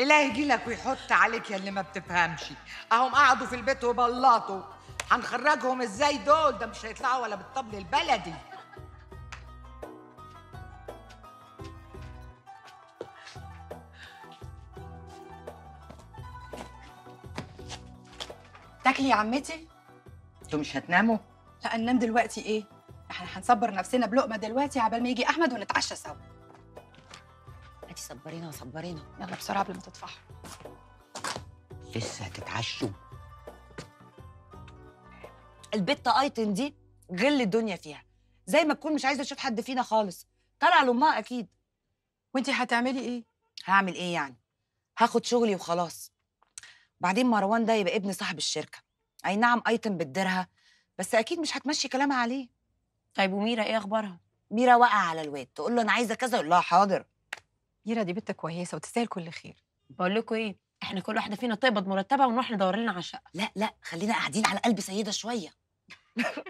إله يجي لك ويحط عليك يا اللي ما بتفهمش. أهم قعدوا في البيت وبلطوا. هنخرجهم إزاي دول؟ ده مش هيطلعوا ولا بالطبل البلدي. تاكلي يا عمتي. أنتوا مش هتناموا؟ لا ننام دلوقتي إيه؟ إحنا هنصبر نفسنا بلقمة دلوقتي عبال ما يجي أحمد ونتعشى سوا. هاتي صبرينا وصبرينا. يلا بسرعة قبل ما تطفحوا لسه هتتعشوا. البت ايتن دي غل الدنيا فيها. زي ما تكون مش عايزة تشوف حد فينا خالص. طالعة لأمها أكيد. وانتي هتعملي إيه؟ هعمل إيه يعني؟ هاخد شغلي وخلاص. بعدين مروان ده يبقى ابن صاحب الشركة. أي نعم ايتن بتديرها بس أكيد مش هتمشي كلامها عليه. طيب وميرا إيه أخبارها؟ ميرا واقعة على الواد. تقول له أنا عايزة كذا يقول لها حاضر. ميرا دي بنت كويسة وتستاهل كل خير. بقول لكم إيه إحنا كل واحدة فينا تقبض مرتبها ونروح ندور لنا على شقه لا لا خلينا قاعدين على قلب سيدة شوية.